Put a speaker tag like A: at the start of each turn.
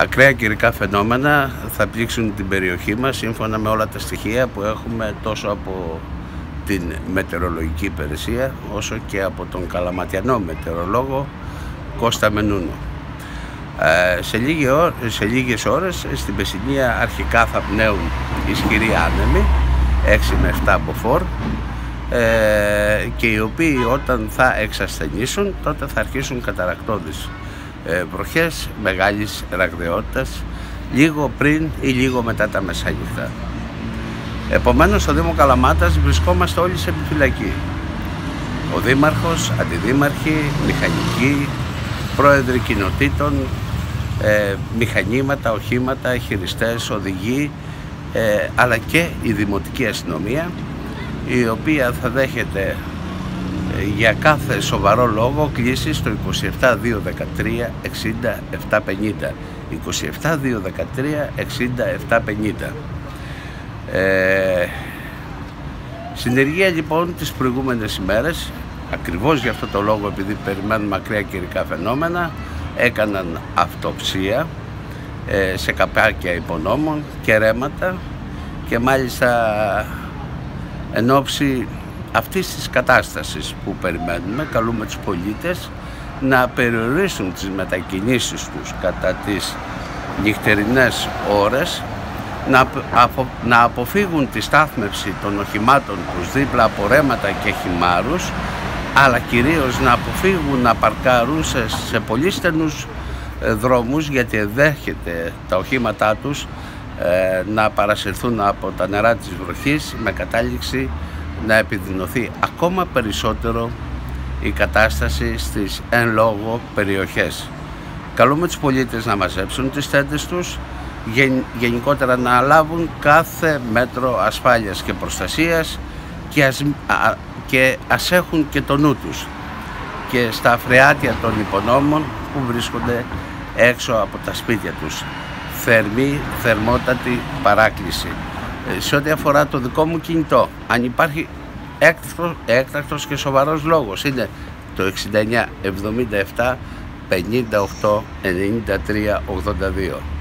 A: ακραία καιρικά φαινόμενα θα πλήξουν την περιοχή μας σύμφωνα με όλα τα στοιχεία που έχουμε τόσο από την μετεωρολογική υπηρεσία όσο και από τον καλαματιανό μετεωρολόγο Κώστα Μενούνο. Ε, σε, λίγη σε λίγες ώρες στην Πεσσινία αρχικά θα πνέουν ισχυροί άνεμοι 6 με 7 από φόρ ε, και οι οποίοι όταν θα εξασθενήσουν τότε θα αρχίσουν καταρακτώδεις ε, βροχές μεγάλης ραγδαιότητας λίγο πριν ή λίγο μετά τα μεσάνυχτα. Επομένως στο Δήμο Καλαμάτας βρισκόμαστε όλοι σε επιφυλακή. Ο Δήμαρχος, Αντιδήμαρχοι, Μηχανικοί, Πρόεδροι Κοινοτήτων, ε, μηχανήματα, οχήματα, χειριστές, οδηγοί, ε, αλλά και η Δημοτική Αστυνομία, η οποία θα δέχεται ε, για κάθε σοβαρό λόγο κλήσεις στο 27 213 67 50 27 213 67 50 ε, συνεργεία λοιπόν τις προηγούμενες ημέρες ακριβώς για αυτό το λόγο επειδή περιμένουν μακριά καιρικά φαινόμενα έκαναν αυτοψία ε, σε καπάκια υπονόμων και ρέματα και μάλιστα εν ώψη αυτής της κατάστασης που περιμένουμε καλούμε τους πολίτες να περιορίσουν τις μετακινήσεις τους κατά τις νυχτερινές ώρες να, να αποφύγουν τη στάθμευση των οχημάτων τους δίπλα από ρέματα και χυμάρους αλλά κυρίως να αποφύγουν να παρκάρουν σε, σε πολύ στενούς ε, δρόμους γιατί εδέχεται τα οχήματά τους ε, να παρασυρθούν από τα νερά της βροχής με κατάληξη να επιδεινωθεί ακόμα περισσότερο η κατάσταση στις εν λόγω περιοχές. Καλούμε τους πολίτες να μαζέψουν τις τέντες τους, γενικότερα να λάβουν κάθε μέτρο ασφάλειας και προστασίας και ας, και ας έχουν και το νου τους και στα φρεάτια των υπονόμων που βρίσκονται έξω από τα σπίτια τους. Θερμή, θερμότατη παράκληση. Ε, σε ό,τι αφορά το δικό μου κινητό, αν υπάρχει έκτακτος, έκτακτος και σοβαρός λόγος, είναι το 69 77 58 93 82.